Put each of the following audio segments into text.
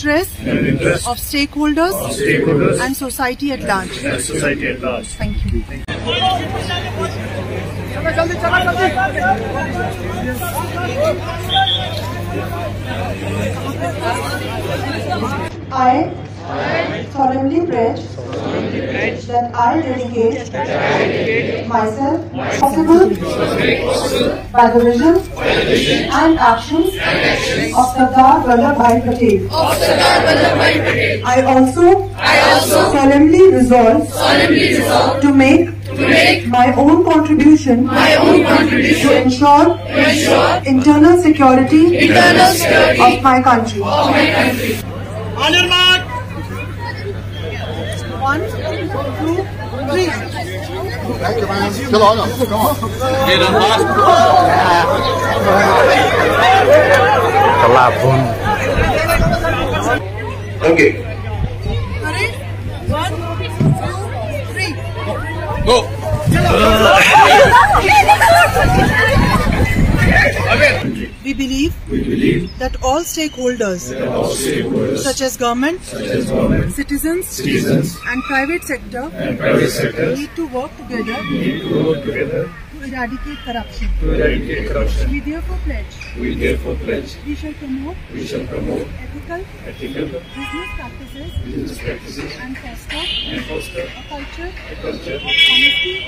interest and interest of stakeholders of stakeholders and society at large. and society at large. Thank you. I solemnly pledge that I dedicate myself possible by the vision and actions of Sardar Vallabhbhai Patel. I also solemnly resolve to make my own contribution to ensure internal security of my country. On your mark. One, two, three. Kelabun. Oke. One, two, three. Go. We believe that all stakeholders, such as government, citizens, and private sector, need to work together to eradicate corruption. We therefore pledge We therefore pledge we shall promote we shall promote ethical business practices and foster a culture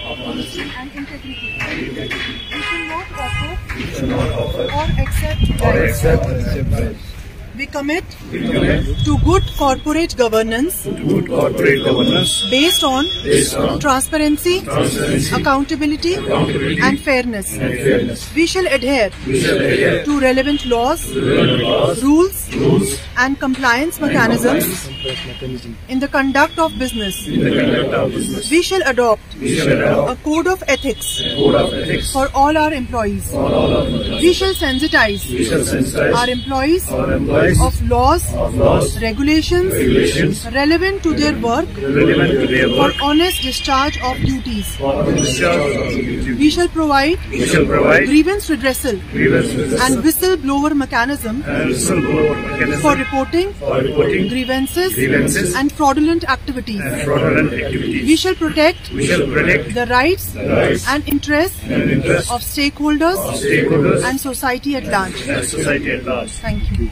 of honesty and integrity. and integrity. We shall not offer We shall not offer or accept or accept bribes. We commit We commit to good corporate governance good corporate governance based on based on transparency, transparency, accountability, accountability, and fairness. and fairness. We shall adhere We shall adhere to relevant laws, to relevant laws, rules, rules, and compliance and mechanisms compliance in the conduct of business. conduct of business. We shall adopt We shall a code of ethics code of ethics for all our employees. all us. We shall sensitize We shall sensitize our employees our employees of laws, of laws, regulations regulations relevant to their work relevant to their for honest discharge of duties. discharge of duty. We shall provide We shall provide grievance redressal grievance redressal and whistleblower mechanism and whistleblower mechanism for reporting for reporting grievances Grievances and fraudulent activities. and fraudulent activities. We shall protect We shall protect the rights the rights and interests and interests of stakeholders of stakeholders and society at large. and society at large. Thank you.